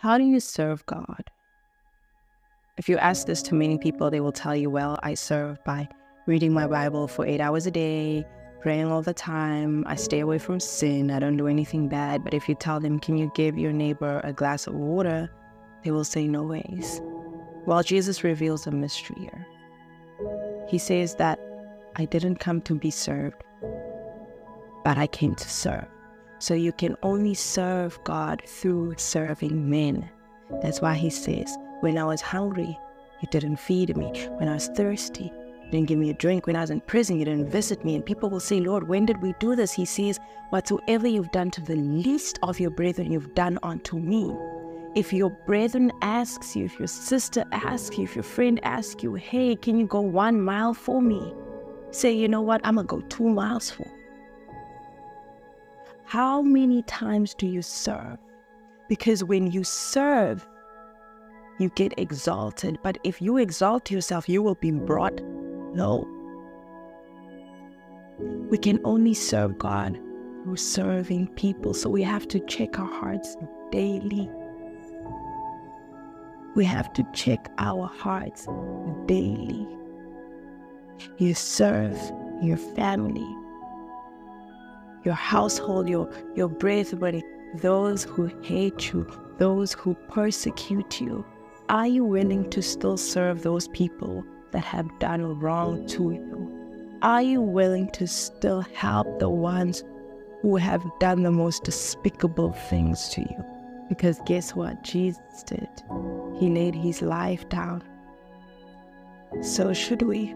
How do you serve God? If you ask this to many people, they will tell you, well, I serve by reading my Bible for eight hours a day, praying all the time. I stay away from sin. I don't do anything bad. But if you tell them, can you give your neighbor a glass of water? They will say, no ways. Well, Jesus reveals a mystery here. He says that I didn't come to be served, but I came to serve. So you can only serve God through serving men. That's why he says, When I was hungry, you didn't feed me. When I was thirsty, you didn't give me a drink. When I was in prison, you didn't visit me. And people will say, Lord, when did we do this? He says, Whatsoever you've done to the least of your brethren, you've done unto me. If your brethren asks you, if your sister asks you, if your friend asks you, hey, can you go one mile for me? Say, you know what, I'm gonna go two miles for. How many times do you serve? Because when you serve, you get exalted. But if you exalt yourself, you will be brought low. We can only serve God through serving people. So we have to check our hearts daily. We have to check our hearts daily. You serve your family, your household, your, your brethren, those who hate you, those who persecute you? Are you willing to still serve those people that have done wrong to you? Are you willing to still help the ones who have done the most despicable things to you? Because guess what? Jesus did. He laid his life down. So should we.